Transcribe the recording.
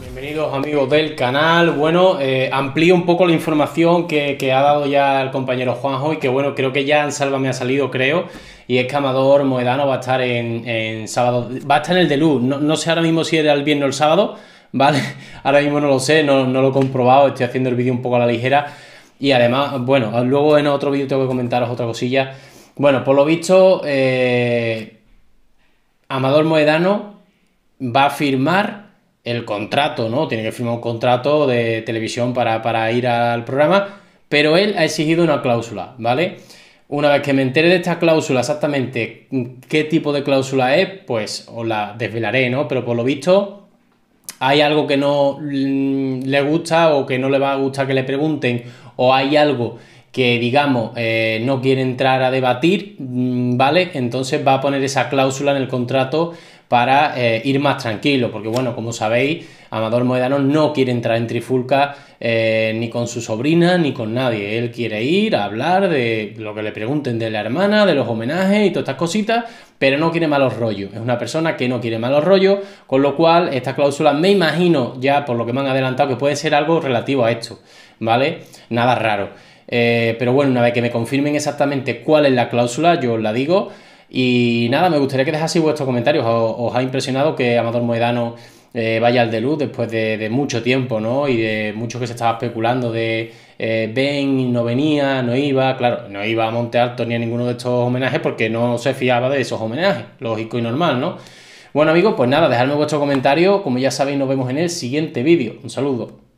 Bienvenidos amigos del canal. Bueno, eh, amplío un poco la información que, ha dado ya el compañero Juanjo y que bueno, creo que ya en Salva me ha salido, creo. Y es que Amador Moedano va a estar en, sábado, va a estar en el de luz. No, sé ahora mismo si era el viernes o el sábado, ¿vale? Ahora mismo no lo sé, no, lo he comprobado, estoy haciendo el vídeo un poco a la ligera. Y además, bueno, luego en otro vídeo tengo que comentaros otra cosilla. Bueno, por lo visto, eh, Amador Moedano va a firmar el contrato, ¿no? Tiene que firmar un contrato de televisión para, ir al programa, pero él ha exigido una cláusula, ¿vale? Una vez que me entere de esta cláusula exactamente qué tipo de cláusula es, pues os la desvelaré, ¿no? Pero por lo visto hay algo que no le gusta o que no le va a gustar que le pregunten o hay algo que digamos eh, no quiere entrar a debatir, mm, ¿vale? Entonces va a poner esa cláusula en el contrato para eh, ir más tranquilo, porque bueno, como sabéis, Amador Moedano no quiere entrar en Trifulca eh, ni con su sobrina ni con nadie. Él quiere ir a hablar de lo que le pregunten de la hermana, de los homenajes y todas estas cositas, pero no quiere malos rollos. Es una persona que no quiere malos rollos, con lo cual esta cláusula me imagino ya por lo que me han adelantado que puede ser algo relativo a esto, ¿vale? Nada raro. Eh, pero bueno, una vez que me confirmen exactamente cuál es la cláusula, yo os la digo. Y nada, me gustaría que dejaseis vuestros comentarios. ¿Os, ha impresionado que Amador Moedano eh, vaya al de luz después de, mucho tiempo, ¿no? Y de mucho que se estaba especulando de eh, ven, no venía, no iba. Claro, no iba a Monte Alto ni a ninguno de estos homenajes porque no se fiaba de esos homenajes. Lógico y normal, ¿no? Bueno amigos, pues nada, dejadme vuestro comentario. Como ya sabéis, nos vemos en el siguiente vídeo. Un saludo.